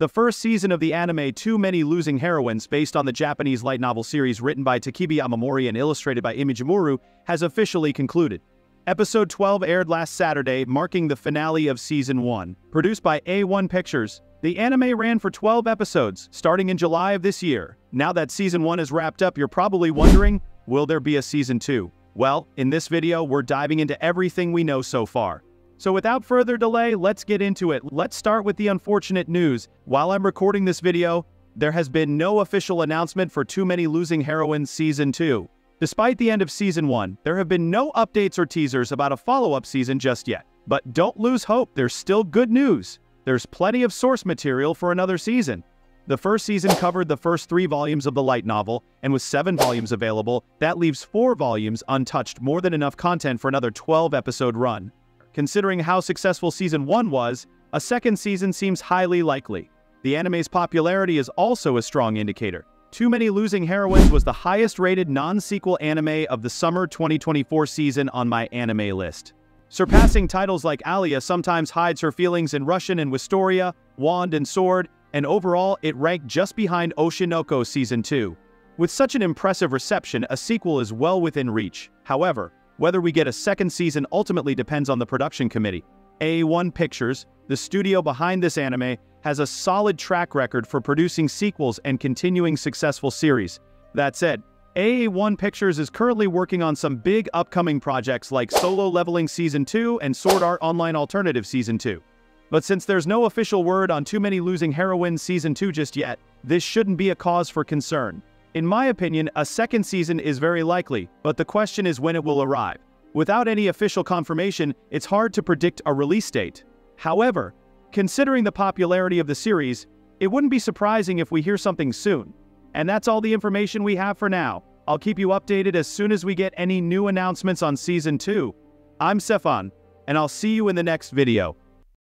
The first season of the anime Too Many Losing Heroines, based on the Japanese light novel series written by Takibi Yamamori and illustrated by Imigimuru, has officially concluded. Episode 12 aired last Saturday, marking the finale of Season 1. Produced by A1 Pictures, the anime ran for 12 episodes, starting in July of this year. Now that Season 1 is wrapped up, you're probably wondering, will there be a Season 2? Well, in this video, we're diving into everything we know so far. So without further delay, let's get into it. Let's start with the unfortunate news. While I'm recording this video, there has been no official announcement for Too Many Losing Heroines Season 2. Despite the end of Season 1, there have been no updates or teasers about a follow-up season just yet. But don't lose hope, there's still good news. There's plenty of source material for another season. The first season covered the first three volumes of the light novel, and with seven volumes available, that leaves four volumes untouched more than enough content for another 12-episode run. Considering how successful Season 1 was, a second season seems highly likely. The anime's popularity is also a strong indicator. Too Many Losing Heroines was the highest-rated non-sequel anime of the summer 2024 season on MyAnimeList. Surpassing titles like Alya sometimes hides her feelings in Russian and Wistoria, Wand and Sword, and overall it ranked just behind Oshi no Ko Season 2. With such an impressive reception, a sequel is well within reach. However, whether we get a second season ultimately depends on the production committee. A1 Pictures, the studio behind this anime, has a solid track record for producing sequels and continuing successful series. That said, A1 Pictures is currently working on some big upcoming projects like Solo Leveling Season 2 and Sword Art Online Alternative Season 2. But since there's no official word on Too Many Losing Heroines Season 2 just yet, this shouldn't be a cause for concern. In my opinion, a second season is very likely, but the question is when it will arrive. Without any official confirmation, it's hard to predict a release date. However, considering the popularity of the series, it wouldn't be surprising if we hear something soon. And that's all the information we have for now. I'll keep you updated as soon as we get any new announcements on Season 2. I'm Sefan, and I'll see you in the next video.